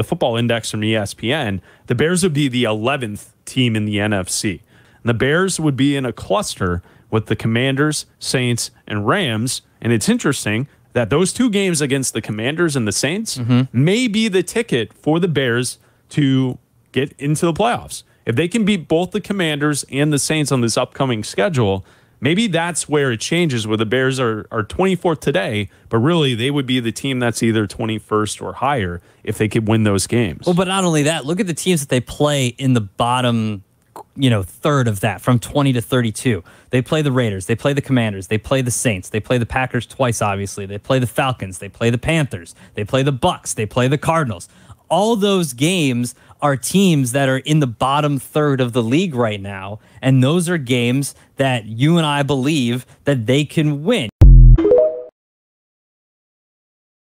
the football index from ESPN, the Bears would be the 11th team in the NFC. And the Bears would be in a cluster with the Commanders, Saints, and Rams. And it's interesting that those two games against the Commanders and the Saints Mm-hmm. may be the ticket for the Bears to get into the playoffs. If they can beat both the Commanders and the Saints on this upcoming schedule, maybe that's where it changes where the Bears are, are 24th today, but really they would be the team that's either 21st or higher if they could win those games. Well, but not only that, look at the teams that they play in the bottom, you know, third of that from 20 to 32. They play the Raiders, they play the Commanders, they play the Saints, they play the Packers twice obviously. They play the Falcons, they play the Panthers, they play the Bucs, they play the Cardinals. All those games are teams that are in the bottom third of the league right now, and those are games that you and I believe that they can win.